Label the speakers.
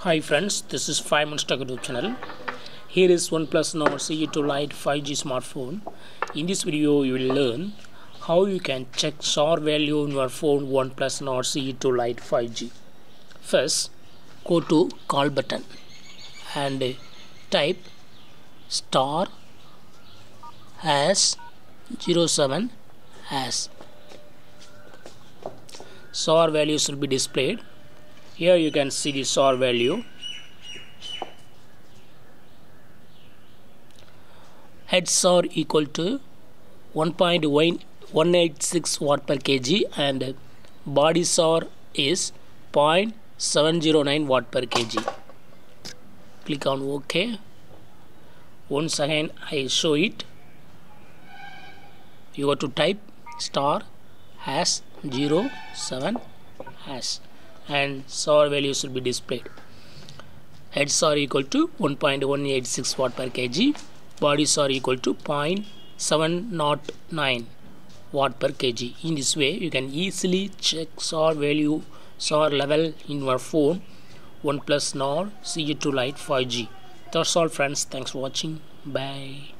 Speaker 1: Hi friends, this is 5 Minutes Tech YouTube channel. Here is OnePlus Nord CE2 Lite 5G smartphone. In this video, you will learn how you can check SAR value in your phone OnePlus Nord CE2 Lite 5G. First, go to call button and type star hash 07 hash. SAR values will be displayed here you can see the SAR value. Head SAR equal to 1.186 watt per kg and body SAR is 0.709 watt per kg. Click on ok. Once again I show it. You go to type star hash 07 hash and SAR values will be displayed. Head SAR equal to 1.186 watt per kg, body SAR equal to 0.709 watt per kg. In this way, you can easily check SAR value, SAR level in your phone OnePlus Nord CE2 Lite 5G. That's all friends. Thanks for watching. Bye.